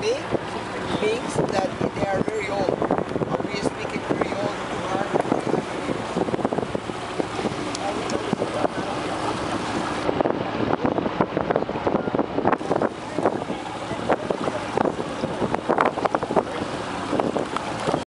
make things that they are very